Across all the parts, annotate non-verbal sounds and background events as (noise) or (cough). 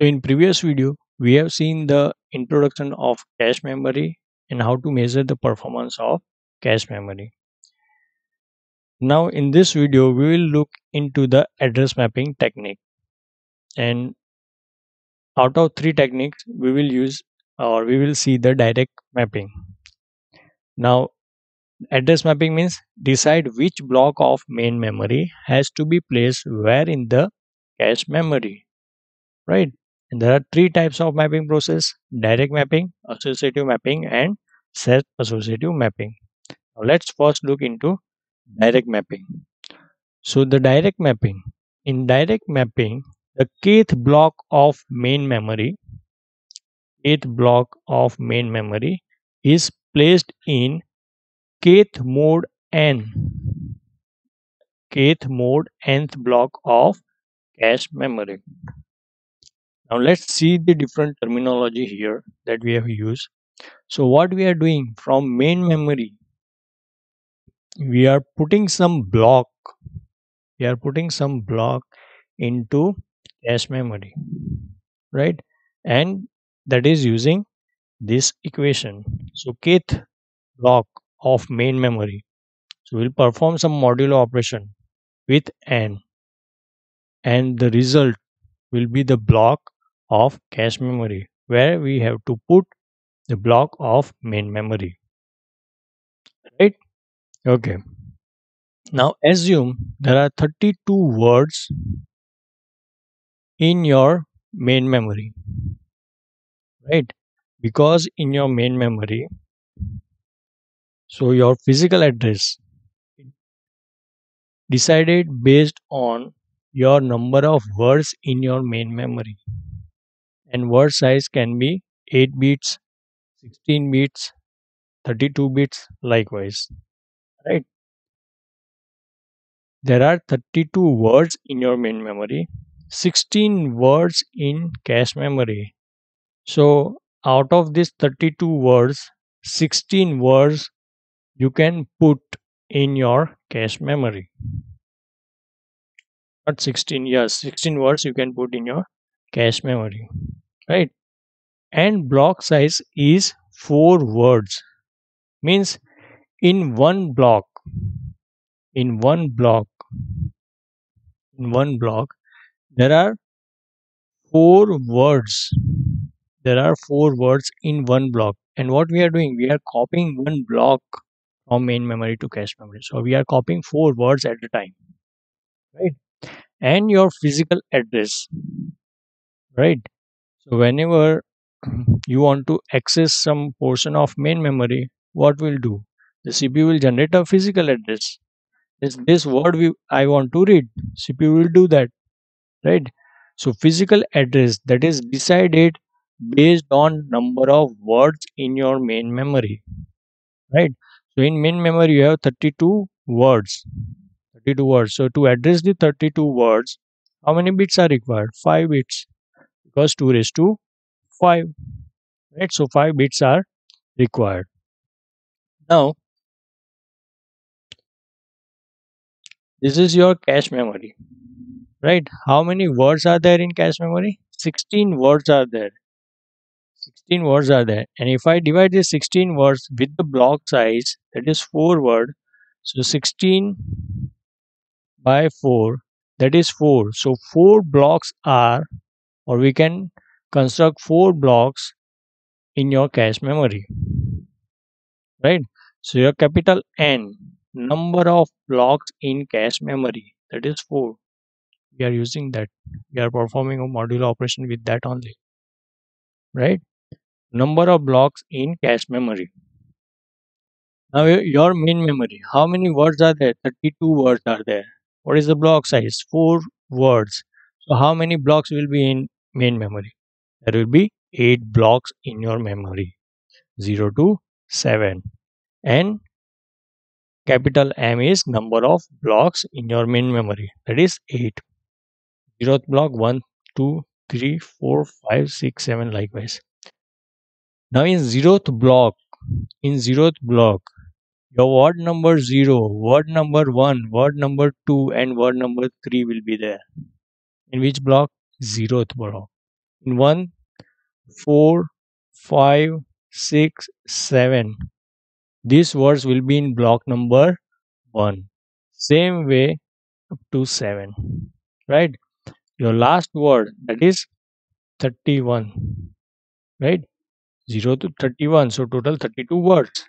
in previous video, we have seen the introduction of cache memory and how to measure the performance of cache memory. Now in this video, we will look into the address mapping technique and out of three techniques, we will use or we will see the direct mapping. Now address mapping means decide which block of main memory has to be placed where in the cache memory right and there are three types of mapping process direct mapping associative mapping and set associative mapping. Now let's first look into direct mapping. So the direct mapping. In direct mapping the kth block of main memory kth block of main memory is placed in kth mod n. Kth mod nth block of cache memory now let's see the different terminology here that we have used. So what we are doing from main memory we are putting some block we are putting some block into cache memory right? And that is using this equation. So kth block of main memory. So we'll perform some modulo operation with n and the result will be the block of cache memory where we have to put the block of main memory. Right? Okay. Now assume there are 32 words in your main memory. Right? Because in your main memory so your physical address decided based on your number of words in your main memory and word size can be 8 bits 16 bits 32 bits likewise right? There are 32 words in your main memory 16 words in cache memory. So out of these 32 words 16 words you can put in your cache memory. Not 16 yes 16 words you can put in your cache memory right and block size is 4 words means in one block in one block in one block there are four words there are four words in one block and what we are doing we are copying one block from main memory to cache memory. So we are copying four words at a time, right? And your physical address, right? So whenever (clears throat) you want to access some portion of main memory, what will do? The CPU will generate a physical address. Is this word we I want to read? CPU will do that, right? So physical address that is decided based on number of words in your main memory, right? So in main memory you have 32 words. 32 words. So to address the 32 words, how many bits are required? 5 bits. Because 2 raised to 5. Right? So 5 bits are required. Now this is your cache memory. Right? How many words are there in cache memory? 16 words are there. 16 words are there and if I divide these 16 words with the block size that is 4 word so 16 by 4 that is 4 so 4 blocks are or we can construct 4 blocks in your cache memory right so your capital N number of blocks in cache memory that is 4 we are using that we are performing a modulo operation with that only right number of blocks in cache memory. Now your main memory, how many words are there? 32 words are there. What is the block size? 4 words. So how many blocks will be in main memory? There will be 8 blocks in your memory. 0 to 7. And capital M is number of blocks in your main memory. That is 8. Zeroth block 1, 2, 3, 4, 5, 6, 7 likewise. Now in zeroth block, in zeroth block, your word number 0, word number 1, word number 2 and word number 3 will be there. In which block? Zeroth in 1 4 5 6 7 these words will be in block number 1 same way up to 7 right? Your last word that is 31 right? 0 to 31 so total 32 words.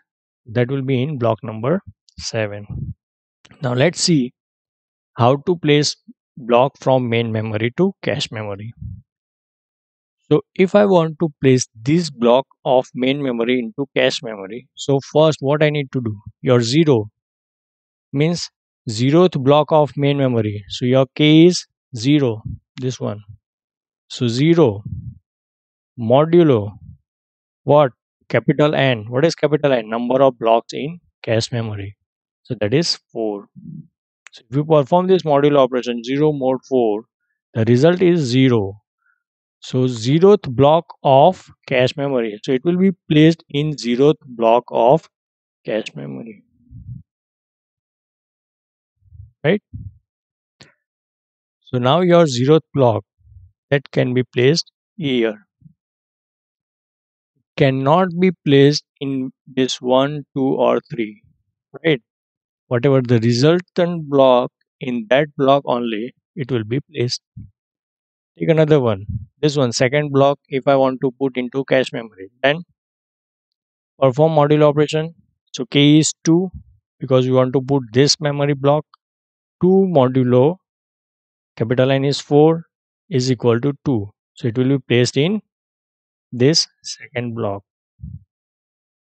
That will be in block number 7 now let's see how to place block from main memory to cache memory so if i want to place this block of main memory into cache memory so first what i need to do your 0 means zeroth block of main memory so your k is 0 this one so 0 modulo what capital N. What is capital N? Number of blocks in cache memory. So that is 4. So if you perform this modulo operation 0 mod 4, the result is 0. So 0th block of cache memory. So it will be placed in 0th block of cache memory. Right? So now your 0th block that can be placed here cannot be placed in this 1, 2 or 3. Right? Whatever the resultant block in that block only it will be placed. Take another one. This one second block if I want to put into cache memory then perform modulo operation. So k is 2 because we want to put this memory block 2 modulo capital N is 4 is equal to 2. So it will be placed in this second block.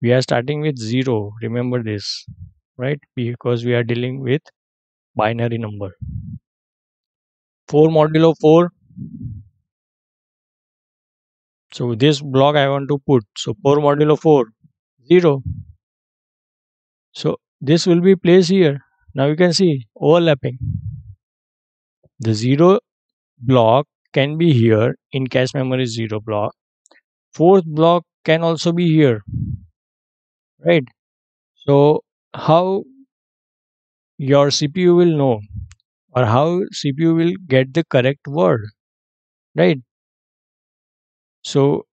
We are starting with 0. Remember this, right? Because we are dealing with binary number. 4 modulo 4. So this block I want to put. So 4 modulo 4, 0. So this will be placed here. Now you can see overlapping. The 0 block can be here in cache memory 0 block. Fourth block can also be here. Right. So how your CPU will know or how CPU will get the correct word, right? So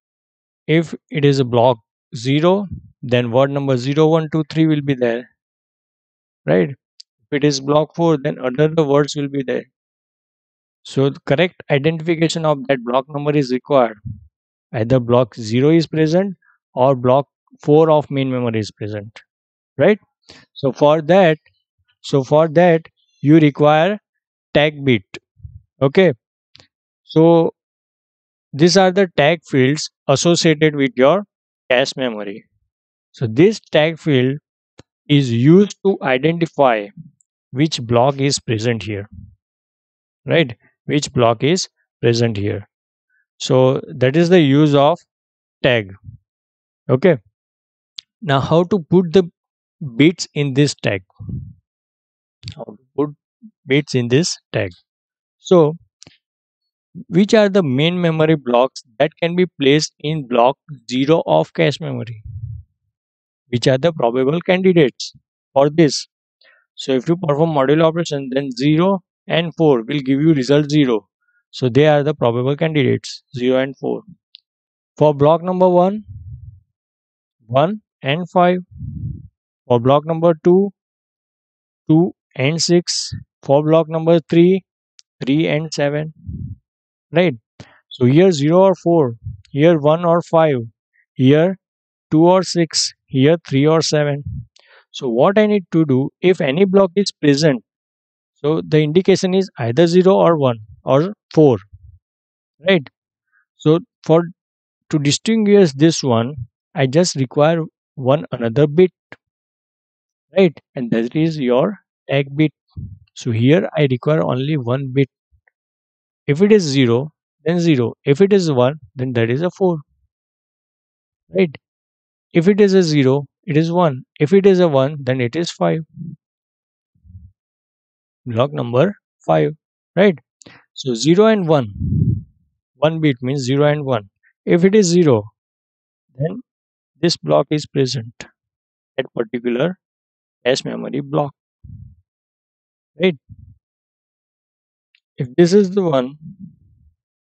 if it is a block 0, then word number 0, 1, 2, 3 will be there, right? If it is block 4, then other the words will be there. So the correct identification of that block number is required. Either block 0 is present or block 4 of main memory is present, right? So for that, so for that you require tag bit. Okay? So these are the tag fields associated with your cache memory. So this tag field is used to identify which block is present here. Right? Which block is present here. So that is the use of tag. Okay? Now how to put the bits in this tag how to put bits in this tag. So, which are the main memory blocks that can be placed in block 0 of cache memory? Which are the probable candidates for this? So, if you perform modulo operation, then 0 and 4 will give you result 0. So, they are the probable candidates 0 and 4. For block number 1, 1 and 5. For block number 2, 2 and 6 for block number 3 3 and 7 right? So here 0 or 4 here 1 or 5 here 2 or 6 here 3 or 7 so what i need to do if any block is present so the indication is either 0 or 1 or 4 right? So for to distinguish this one i just require one another bit right. And that is your tag bit. So here I require only one bit. If it is 0 then 0 if it is 1 then that is a 4 right. If it is a 0 it is 1 if it is a 1 then it is 5 block number 5 right. So 0 and 1 1 bit means 0 and 1 if it is 0 then this block is present at particular cache memory block. Right? If this is the one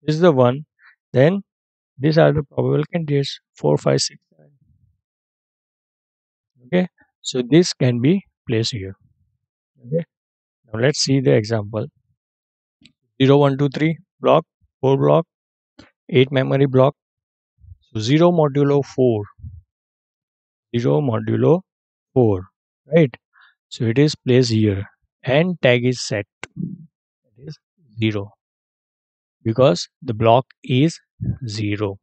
this is the one then these are the probable candidates 4 5 6 7 okay? So this can be placed here. Okay? Now let's see the example. 0 1 2 3 block 4 block 8 memory block. So 0 modulo 4 0 modulo 4 right? So it is placed here and tag is set. It is 0 because the block is 0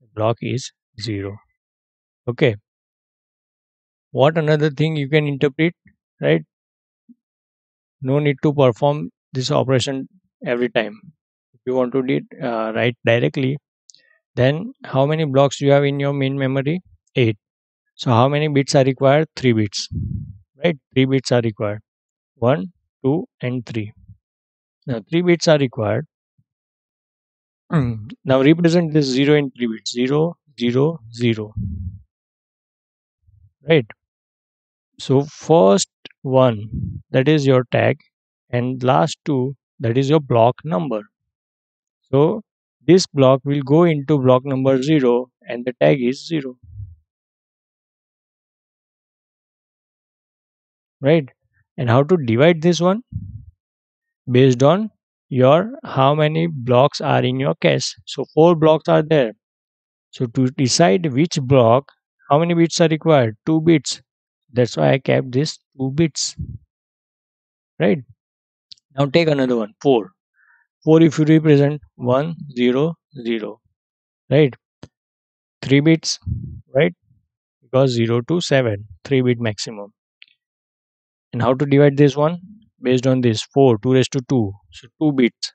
the block is 0 okay. What another thing you can interpret right? No need to perform this operation every time. If you want to did uh, write directly then how many blocks you have in your main memory? 8 so how many bits are required? 3 bits right? 3 bits are required. 1 2 and 3 now 3 bits are required. (clears throat) Now represent this 0 in 3 bits. 0 0 0 right? So first one that is your tag and last two that is your block number. So this block will go into block number 0 and the tag is 0 right? And how to divide this one? Based on your how many blocks are in your cache so four blocks are there. So to decide which block how many bits are required? Two bits. That's why i kept this two bits. Right? Now take another one. 4 4 if you represent 1 0 0 right? 3 bits. Right? Because 0 to 7 3 bit maximum and how to divide this one? Based on this 4 2 raised to 2 so 2 bits.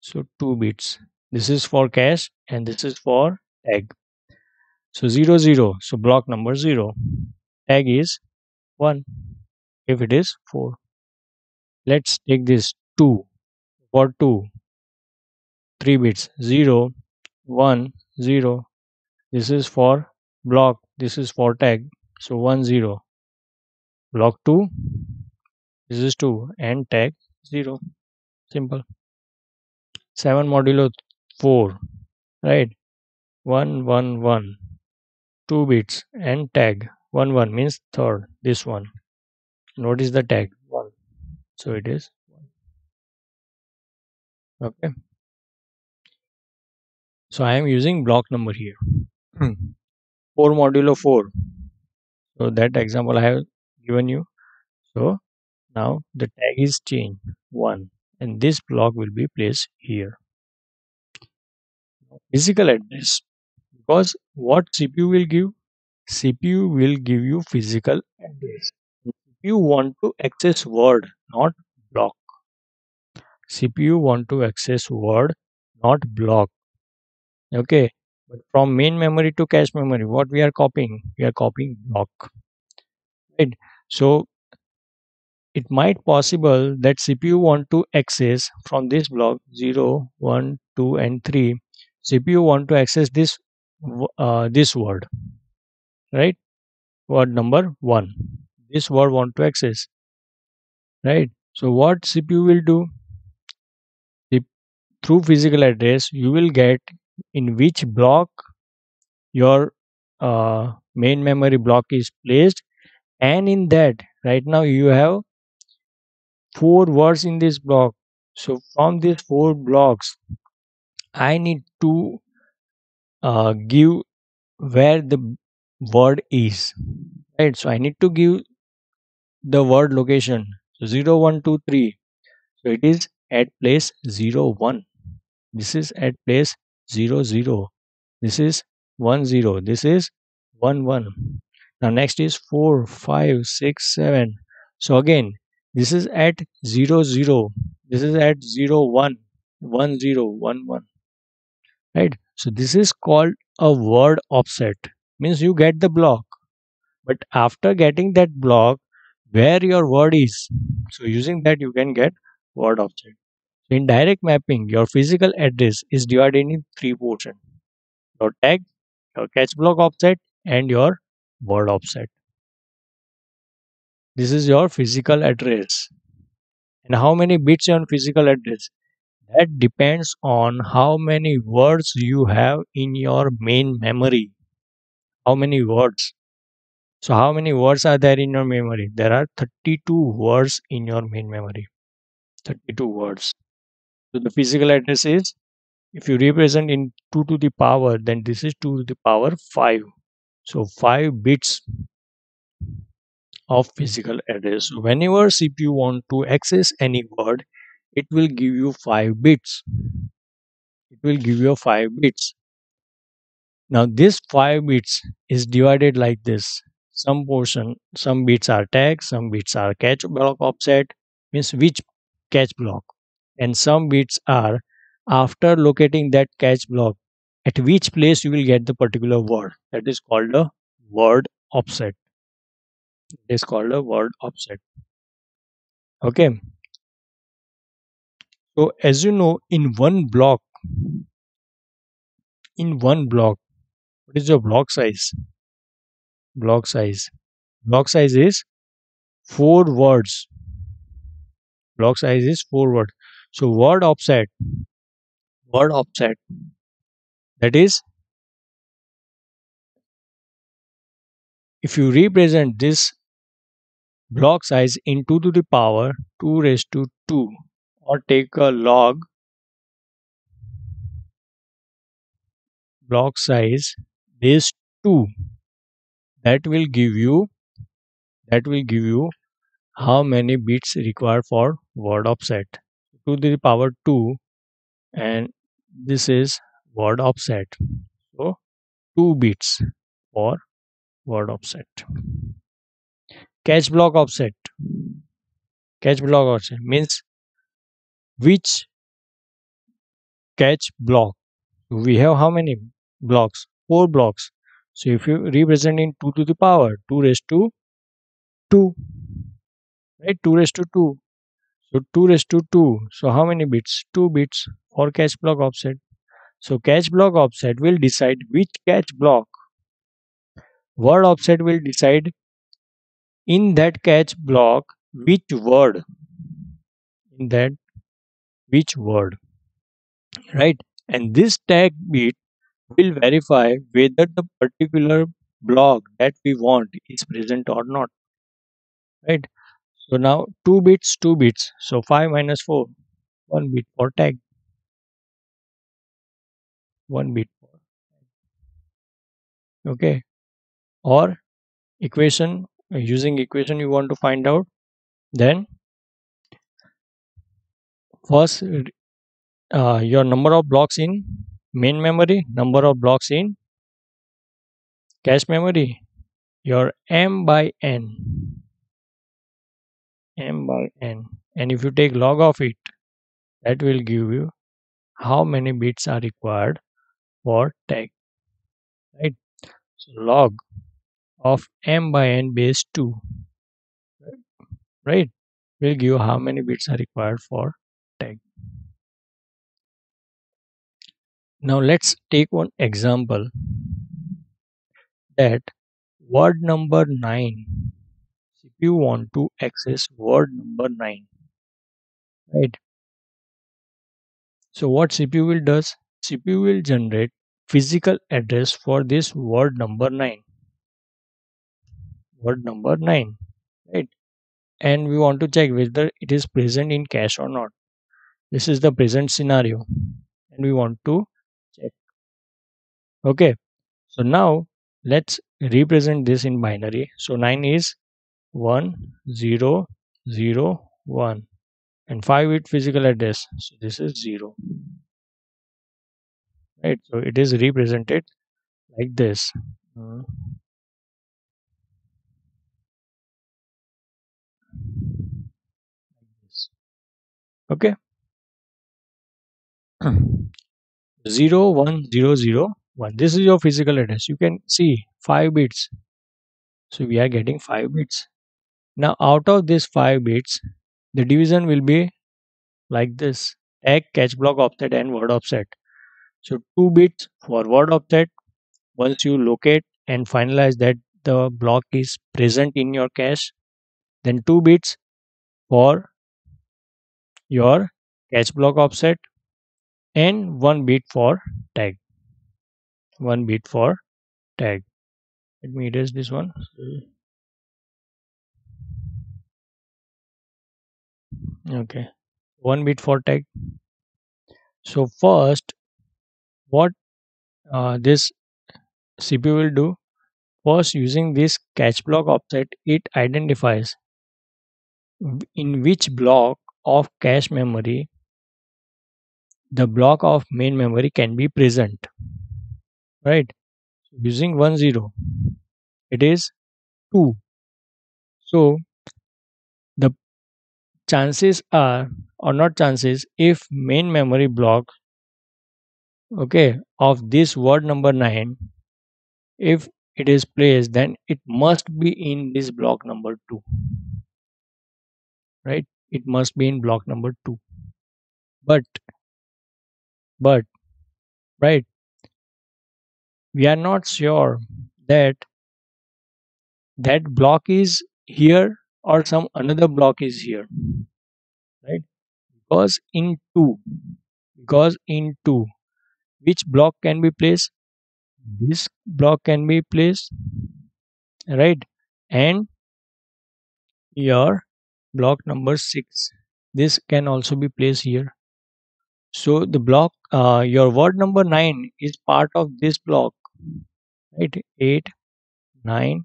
So 2 bits. This is for cache and this is for tag. So 0 0 so block number 0 tag is 1 if it is 4 let's take this 2 for 2 3 bits. 0 1 0 this is for block. This is for tag. So 1 0 block 2 this is 2 and tag 0 simple. 7 modulo 4 right? 1 1 1 2 bits and tag 1 1 means third this one. Notice the tag 1 so it is 1 okay. So i am using block number here. Hmm. 4 modulo 4 so that example i have given you. So now the tag is changed 1 and this block will be placed here. Physical address. Because what cpu will give? Cpu will give you physical address. You want to access word not block. Cpu want to access word not block. Okay but from main memory to cache memory what we are copying? We are copying block. Right so it might possible that cpu want to access from this block 0 1 2 and 3 cpu want to access this uh, this word right? Word number 1 this word want to access right? So what cpu will do? Through physical address you will get in which block your uh, main memory block is placed and in that right now you have four words in this block. So from these four blocks i need to uh, give where the word is. Right? So i need to give the word location. So 0 1 2 3 so it is at place 0 1 this is at place 0 0 this is 1 0 this is 1 1 now next is 4 5 6 7 so again this is at 0 0 this is at 0 1 1 0 1 1 right? So this is called a word offset. Means you get the block. But after getting that block where your word is. So using that you can get word offset. In direct mapping your physical address is divided in three portions your tag your cache block offset and your word offset this is your physical address and how many bits on physical address That depends on how many words you have in your main memory. How many words? So, how many words are there in your memory? There are 32 words in your main memory. 32 words. So, the physical address is if you represent in 2 to the power, then this is 2 to the power 5. So, 5 bits of physical address. Whenever CPU want to access any word, it will give you 5 bits. It will give you 5 bits. Now, this 5 bits is divided like this some portion some bits are tag some bits are cache block offset means which cache block and some bits are after locating that cache block at which place you will get the particular word? That is called a word offset. It is called a word offset. Okay. So as you know in one block in one block what is your block size? Block size. Block size is four words. Block size is four words. So word offset word offset that is if you represent this block size in 2 to the power 2 raised to 2 or take a log block size base 2 that will give you that will give you how many bits required for word offset. 2 to the power 2 and this is word offset. So 2 bits for word offset. Cache block offset. Cache block offset means which cache block? We have how many blocks? Four blocks. So if you represent in 2 to the power 2 raised to 2 right? 2 raised to 2 so 2 raised to 2 so how many bits? 2 bits for cache block offset so cache block offset will decide which cache block. Word offset will decide in that cache block which word. In that which word. Right? And this tag bit will verify whether the particular block that we want is present or not. Right? So now 2 bits 2 bits. So 5 minus 4 1 bit for tag 1 bit for okay? Or equation using equation you want to find out then first uh, your number of blocks in main memory number of blocks in cache memory your m by n m by n. And if you take log of it that will give you how many bits are required for tag right? So log of m by n base 2 right? Will give how many bits are required for tag now let's take one example that word number 9 if you want to access word number 9 right? So what cpu will does cpu will generate physical address for this word number 9 word number 9 right? And we want to check whether it is present in cache or not. This is the present scenario and we want to check. Okay so now let's represent this in binary. So 9 is 1 0 0 1 and 5 bit physical address. So this is 0 right? So it is represented like this. Uh, okay. (clears throat) 0 1 0 0 1 this is your physical address. You can see 5 bits. So we are getting 5 bits. Now out of these 5 bits the division will be like this. Tag cache block offset and word offset so 2 bits for word offset once you locate and finalize that the block is present in your cache. Then 2 bits for your cache block offset and one bit for tag. One bit for tag. Let me erase this one. Okay. One bit for tag. So first what uh, this cpu will do. First using this cache block offset it identifies in which block of cache memory the block of main memory can be present right? Using 1 0 it is 2 so the chances are or not chances if main memory block okay of this word number 9 if it is placed then it must be in this block number 2 right? It must be in block number 2 but but right? We are not sure that that block is here or some another block is here right? Because in 2 because in 2 which block can be placed? This block can be placed right? And your block number 6 this can also be placed here. So the block uh, your word number 9 is part of this block right? 8 9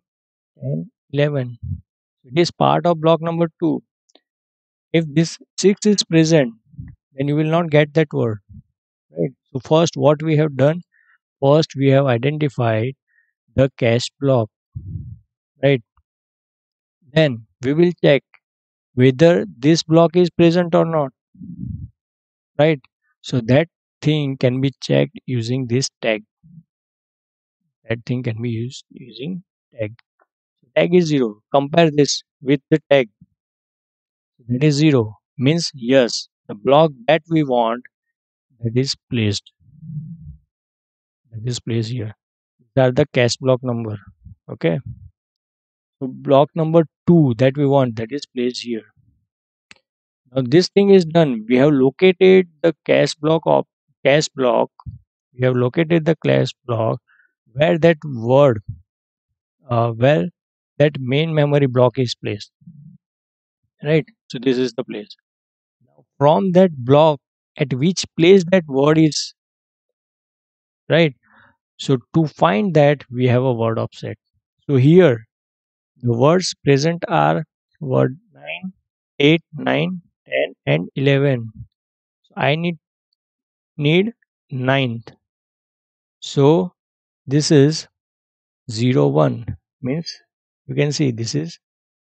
and 11 it is part of block number 2 if this 6 is present then you will not get that word so first what we have done first we have identified the cache block right? Then we will check whether this block is present or not right? So that thing can be checked using this tag. That thing can be used using tag. Tag is 0 compare this with the tag. That is 0 means yes the block that we want that is placed that is placed here. These are the cache block number okay? So block number 2 that we want that is placed here. Now this thing is done. We have located the cache block of cache block we have located the cache block where that word uh, where that main memory block is placed right? So this is the place. Now from that block at which place that word is right? So to find that we have a word offset. So here the words present are word 9 8 9 10 and 11 so i need need ninth. So this is 0 1 means you can see this is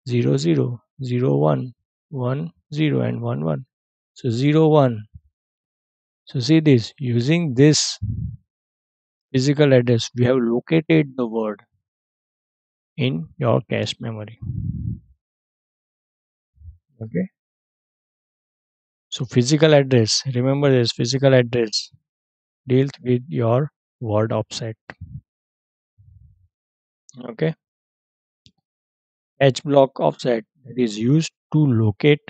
0 0 0 1 1 0 and 1 1 so 0 1 so see this using this physical address we have located the word in your cache memory. Okay? So physical address remember this physical address deals with your word offset. Okay? Cache block offset that is used to locate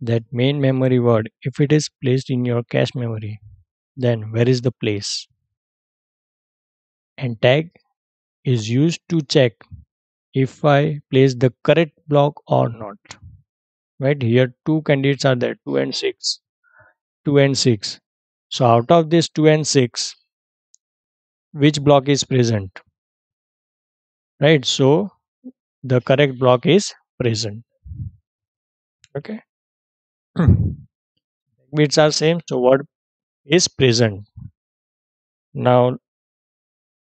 that main memory word if it is placed in your cache memory then where is the place and tag is used to check if I place the correct block or not. Right here, two candidates are there 2 and 6. 2 and 6. So, out of this 2 and 6, which block is present? Right, so the correct block is present. Okay, Hmm. bits are same, so what is present? Now,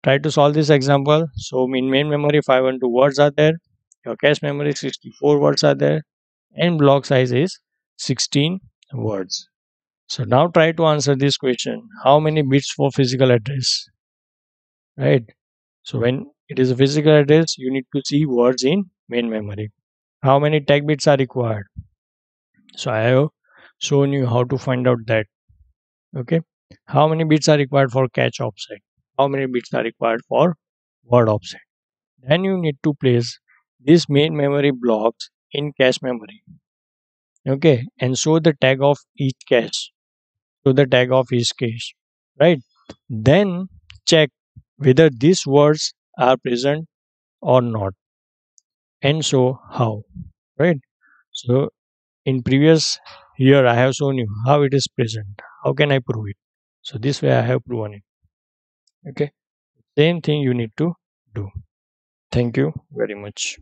try to solve this example. So in main memory 512 words are there. Your cache memory 64 words are there. And block size is 16 words. So now try to answer this question. How many bits for physical address? Right? So when it is a physical address you need to see words in main memory. How many tag bits are required so i have shown you how to find out that okay how many bits are required for cache offset how many bits are required for word offset. Then you need to place these main memory blocks in cache memory. Okay, and show the tag of each cache. to the tag of each cache right then check whether these words are present or not and so how right so in previous here i have shown you how it is present. How can i prove it? So this way i have proven it. Okay? Same thing you need to do. Thank you very much